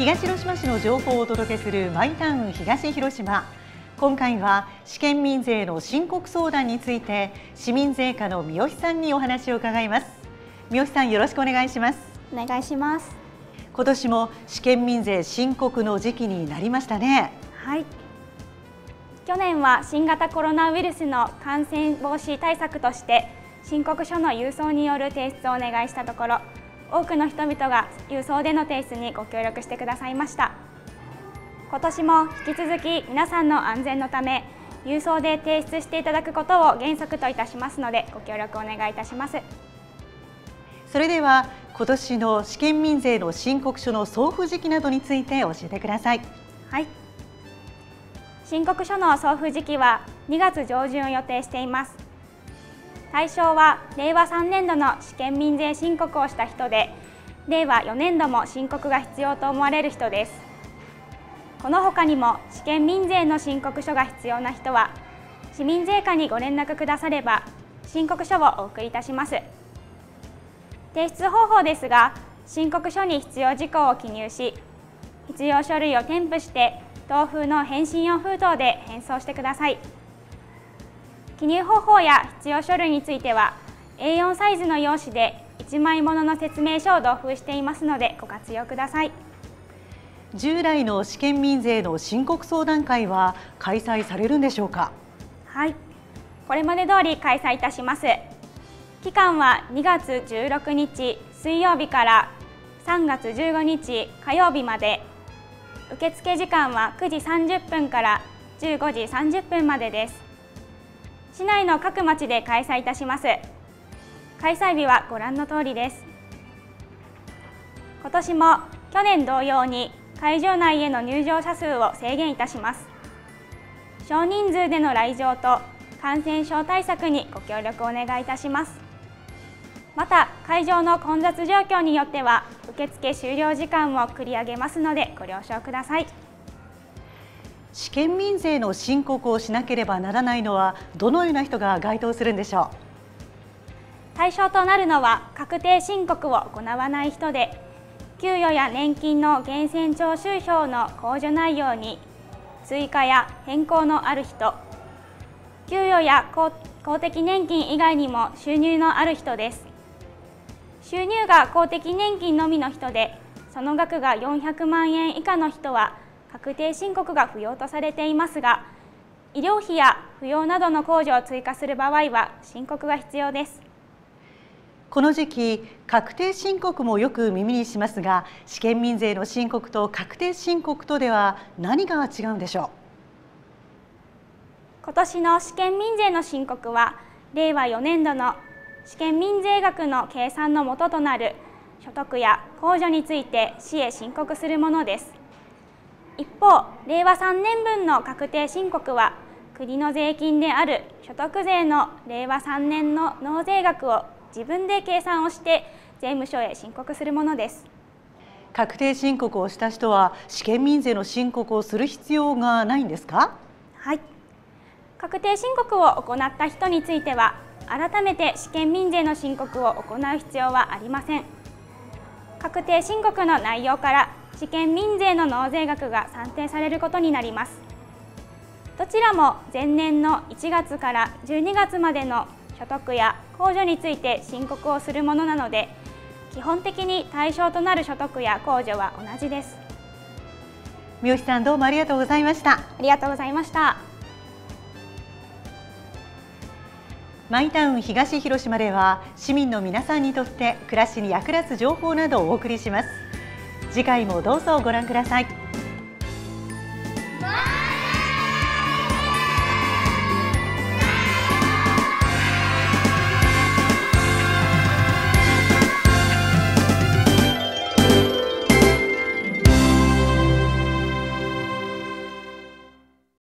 東広島市の情報をお届けするマイタウン東広島。今回は試験民税の申告相談について市民税課の三好さんにお話を伺います。三好さんよろしくお願いします。お願いします。今年も試験民税申告の時期になりましたね。はい。去年は新型コロナウイルスの感染防止対策として申告書の郵送による提出をお願いしたところ多くの人々が郵送での提出にご協力してくださいました。今年も引き続き皆さんの安全のため郵送で提出していただくことを原則といたしますのでご協力お願いいたします。それでは今年の試験民税の申告書の送付時期などについて教えてください。はい。申告書の送付時期は2月上旬を予定しています対象は令和3年度の試験民税申告をした人で令和4年度も申告が必要と思われる人です。この他にも試験民税の申告書が必要な人は市民税課にご連絡くだされば申告書をお送りいたします。提出方法ですが申告書に必要事項を記入し必要書類を添付して同封の返信用封筒で返送してください。記入方法や必要書類については A4 サイズの用紙で1枚ものの説明書を同封していますのでご活用ください。従来の試験民税の申告相談会は開催されるんでしょうか？はい。これまで通り開催いたします。期間は2月16日水曜日から3月15日火曜日まで。受付時間は9時30分から15時30分までです市内の各町で開催いたします。開催日はご覧の通りです。今年も去年同様に会場内への入場者数を制限いたします。少人数での来場と感染症対策にご協力お願いいたします。また会場の混雑状況によっては受付終了時間を繰り上げますのでご了承ください。試験民税の申告をしなければならないのはどのような人が該当するんでしょう。対象となるのは確定申告を行わない人で給与や年金の源泉徴収票の控除内容に追加や変更のある人。給与や公的年金以外にも収入のある人です。収入が公的年金のみの人でその額が400万円以下の人は確定申告が不要とされていますが医療費や扶養などの控除を追加する場合は申告が必要です。この時期確定申告もよく耳にしますが試験民税の申告と確定申告とでは何が違うんでしょう？今年の試験民税の申告は令和4年度の試験民税額の計算の元となる所得や控除について市へ申告するものです一方令和3年分の確定申告は国の税金である所得税の令和3年の納税額を自分で計算をして税務署へ申告するものです。確定申告をした人は試験民税の申告をする必要がないんですか？はい。確定申告を行った人については改めて試験民税の申告を行う必要はありません。確定申告の内容から試験民税の納税額が算定されることになります。どちらも前年の1月から12月までの所得や控除について申告をするものなので基本的に対象となる所得や控除は同じです。三好さんどうもありがとうございました。ありがとうございました。マイタウン東広島では市民の皆さんにとって暮らしに役立つ情報などをお送りします次回もどうぞご覧ください。